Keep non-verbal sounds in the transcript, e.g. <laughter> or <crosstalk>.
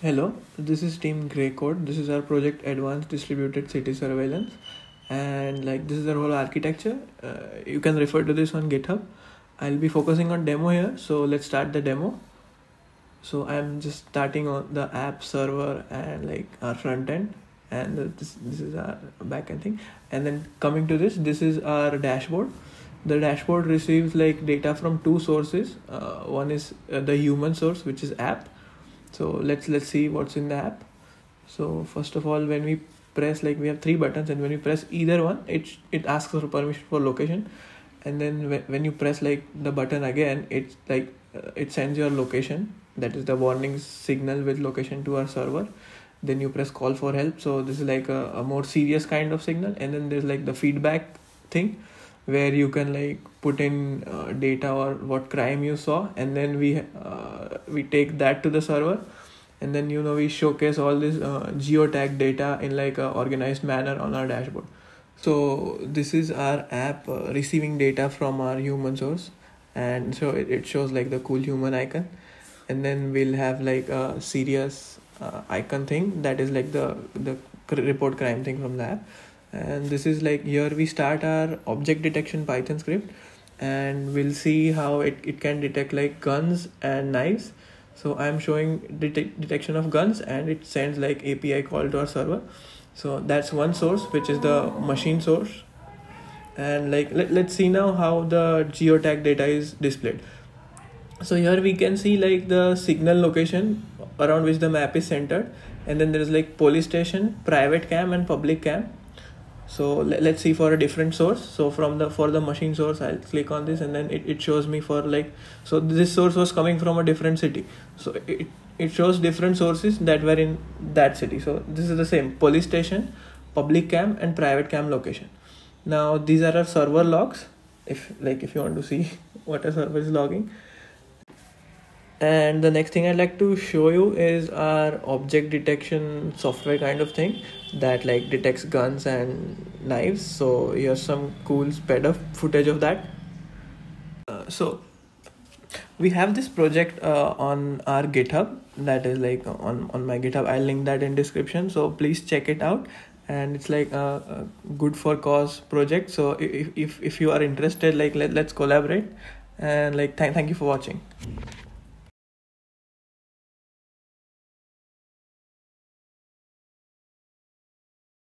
Hello, this is Team Grey Code. This is our project Advanced Distributed City Surveillance, and like this is our whole architecture. Uh, you can refer to this on GitHub. I'll be focusing on demo here, so let's start the demo. So I'm just starting on the app server and like our front end, and this this is our backend thing. And then coming to this, this is our dashboard the dashboard receives like data from two sources uh, one is uh, the human source which is app so let's let's see what's in the app. So first of all when we press like we have three buttons and when we press either one it it asks for permission for location. And then when, when you press like the button again it's like uh, it sends your location. That is the warning signal with location to our server. Then you press call for help. So this is like a, a more serious kind of signal. And then there's like the feedback thing where you can like put in uh, data or what crime you saw. And then we uh, we take that to the server and then you know we showcase all this uh, geotag data in like a organized manner on our dashboard. So this is our app uh, receiving data from our human source and so it, it shows like the cool human icon. And then we'll have like a serious uh, icon thing that is like the the report crime thing from the app. And this is like here we start our object detection python script and we'll see how it, it can detect like guns and knives. So i'm showing det- detection of guns and it sends like api call to our server. So that's one source which is the machine source. And like let, let's see now how the geotag data is displayed. So here we can see like the signal location around which the map is centered. And then there is like police station private cam and public cam so let's see for a different source. So from the for the machine source i'll click on this and then it, it shows me for like so this source was coming from a different city. So it, it shows different sources that were in that city. So this is the same. Police station public cam and private cam location. Now these are our server logs. If like if you want to see <laughs> what a server is logging and the next thing I'd like to show you is our object detection software kind of thing that like detects guns and knives. So here's some cool sped up footage of that. Uh, so we have this project uh, on our github that is like on on my github. I'll link that in description. So please check it out. And it's like a, a good for cause project. So if, if if you are interested like let, let's collaborate. And like th- thank you for watching